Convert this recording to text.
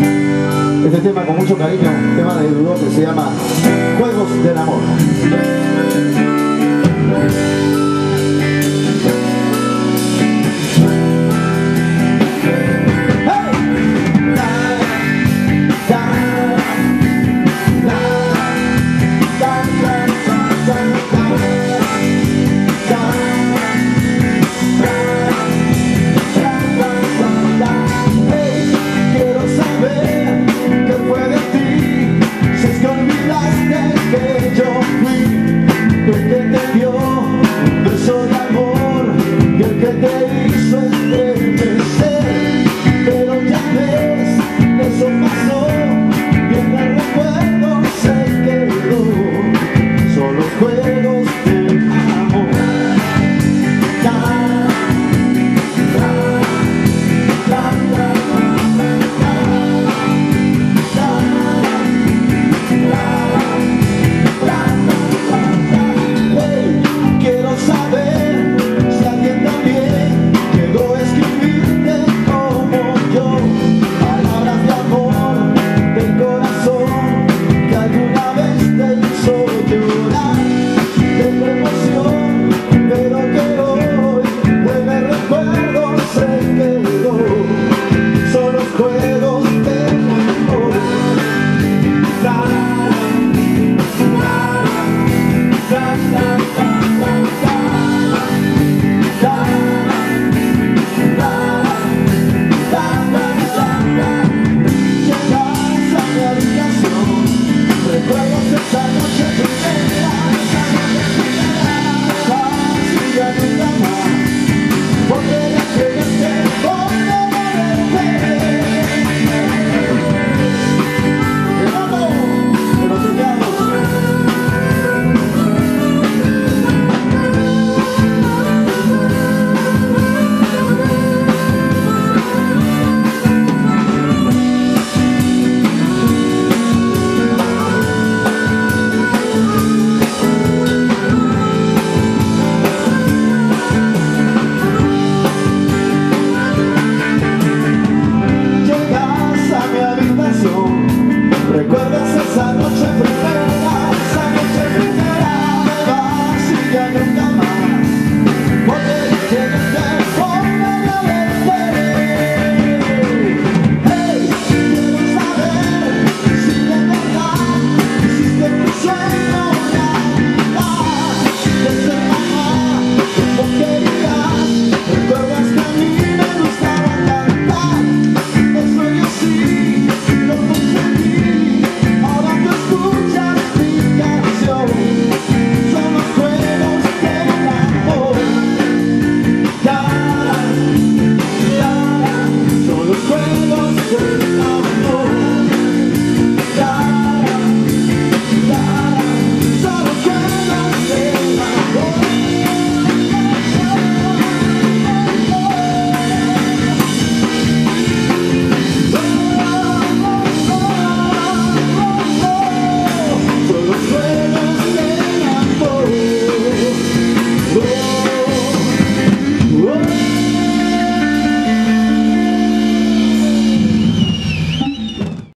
Este tema con mucho cariño, tema de Duro que se llama Juegos del Amor.